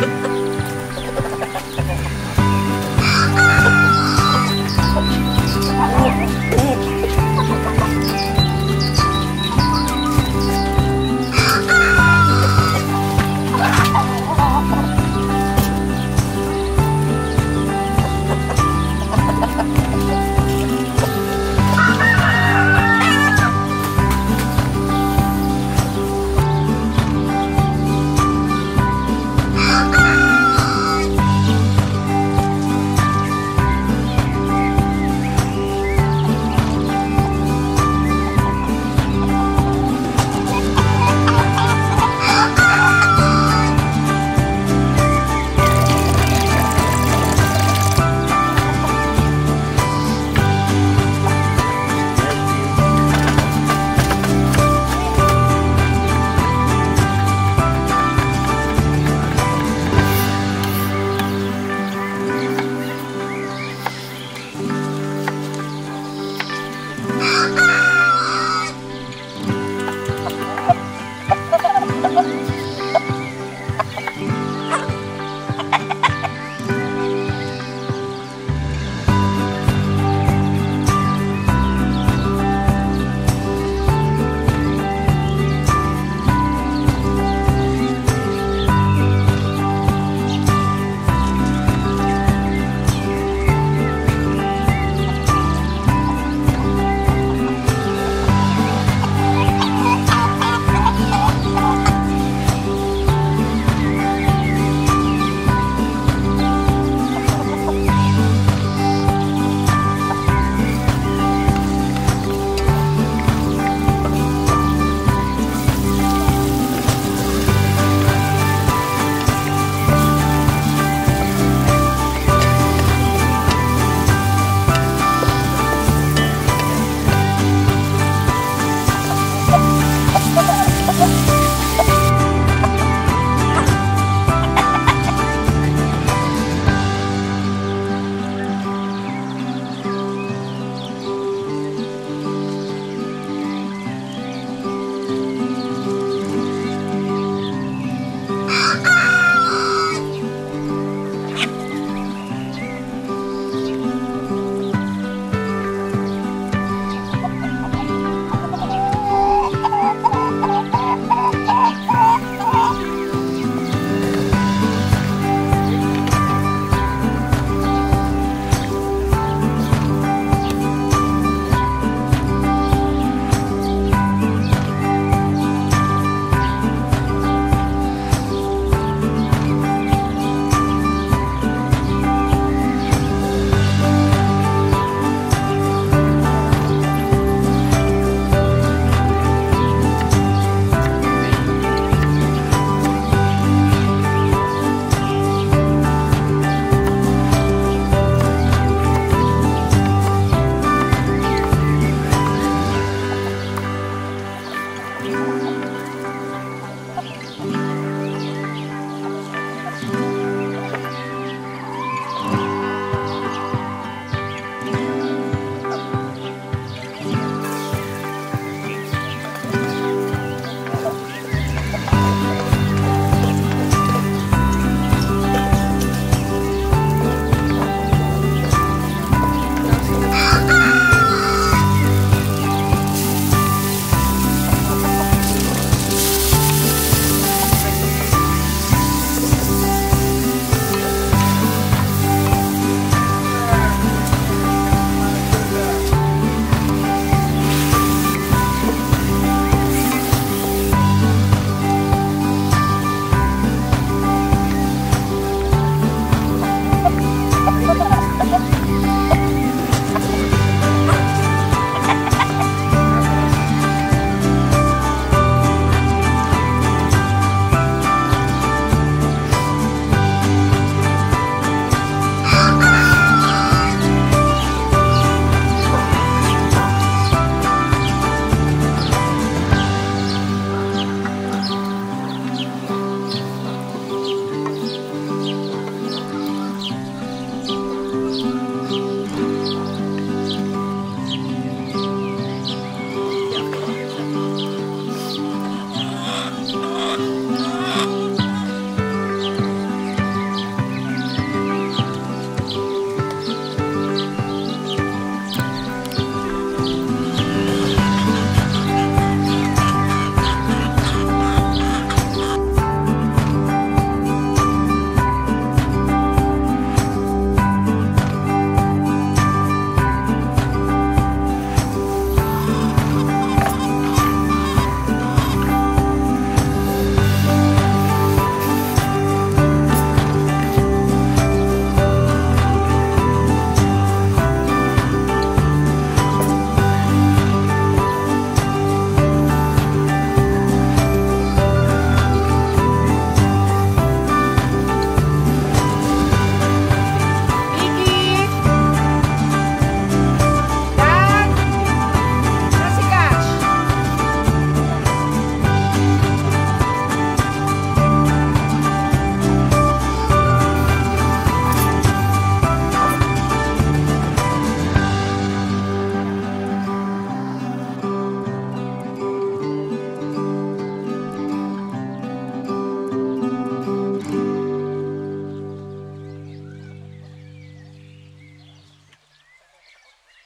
Ha ha ha!